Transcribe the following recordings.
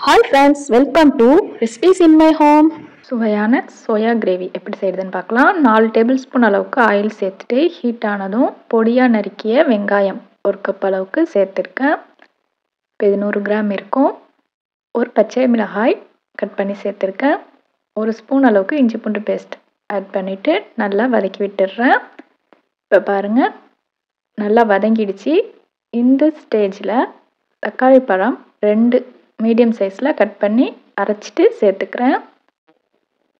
Hi friends welcome to recipes in my home சுவையான soya gravy எப்படி செய்யுதுன்னு பார்க்கலாம். நாலு டேபிள் ஸ்பூன் அளவுக்கு ஆயில் சேர்த்துட்டு ஹீட் ஆனதும் பொடியாக நறுக்கிய வெங்காயம் ஒரு கப் அளவுக்கு சேர்த்துருக்கேன். இப்போ இது நூறு கிராம் இருக்கும். ஒரு பச்சை மிளகாய் கட் பண்ணி சேர்த்துருக்கேன். ஒரு ஸ்பூன் அளவுக்கு இஞ்சி பூண்டு பேஸ்ட் ஆட் பண்ணிவிட்டு நல்லா வதக்கி விட்டுடுறேன். இப்போ பாருங்கள் நல்லா வதங்கிடுச்சு. இந்த ஸ்டேஜில் தக்காளி பழம் ரெண்டு மீடியம் சைஸில் கட் பண்ணி அரைச்சிட்டு சேர்த்துக்கிறேன்.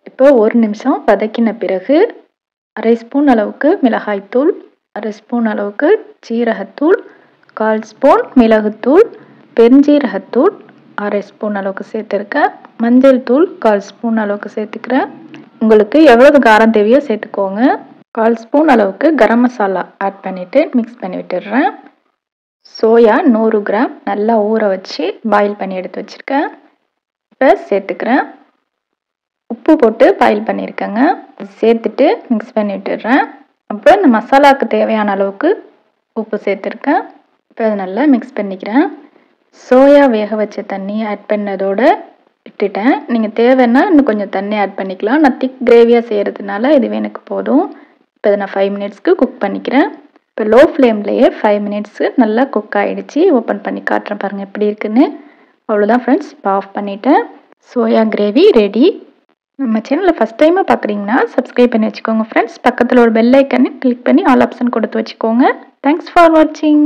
இப்போ ஒரு நிமிஷம் வதக்கின பிறகு அரை ஸ்பூன் அளவுக்கு மிளகாய்த்தூள் அரை ஸ்பூன் அளவுக்கு சீரகத்தூள் கால் ஸ்பூன் மிளகுத்தூள் பெருஞ்சீரகத்தூள் அரை ஸ்பூன் அளவுக்கு சேர்த்துருக்கேன். மஞ்சள் தூள் கால் ஸ்பூன் அளவுக்கு சேர்த்துக்கிறேன். உங்களுக்கு எவ்வளவு காரம் தேவையோ சேர்த்துக்கோங்க. கால் ஸ்பூன் அளவுக்கு கரம் மசாலா ஆட் பண்ணிவிட்டு மிக்ஸ் பண்ணி விட்டுடுறேன். சோயா நூறு கிராம் நல்லா ஊற வச்சு பாயில் பண்ணி எடுத்து வச்சுருக்கேன். இப்போ சேர்த்துக்கிறேன். உப்பு போட்டு பாயில் பண்ணியிருக்கேங்க சேர்த்துட்டு மிக்ஸ் பண்ணி விட்டுடுறேன். அப்போ இந்த மசாலாவுக்கு தேவையான அளவுக்கு உப்பு சேர்த்துருக்கேன். இப்போ அதை நல்லா மிக்ஸ் பண்ணிக்கிறேன். சோயா வேக வச்ச தண்ணி ஆட் பண்ணதோடு விட்டுட்டேன். நீங்கள் தேவைன்னா இன்னும் கொஞ்சம் தண்ணி ஆட் பண்ணிக்கலாம். நான் திக் கிரேவியாக செய்கிறதுனால இதுவே எனக்கு போதும். இப்போ இதை நான் ஃபைவ் மினிட்ஸ்க்கு குக் பண்ணிக்கிறேன். இப்போ லோ ஃப்ளேம்லேயே ஃபைவ் மினிட்ஸு நல்லா குக் ஆகிடுச்சு ஓப்பன் பண்ணி காட்டுறேன் பாருங்கள் எப்படி இருக்குன்னு. அவ்வளோதான் ஃப்ரெண்ட்ஸ் இப்போ ஆஃப் பண்ணிவிட்டேன் சோயா கிரேவி ரெடி நம்ம சேனலில் ஃபஸ்ட் டைமாக பார்க்குறீங்கன்னா சப்ஸ்கிரைப் பண்ணி வச்சுக்கோங்க ஃப்ரெண்ட்ஸ் பக்கத்தில் ஒரு பெல் ஐக்கனை கிளிக் பண்ணி ஆல் ஆப்ஷன் கொடுத்து வச்சுக்கோங்க. தேங்க்ஸ் ஃபார் வாட்சிங்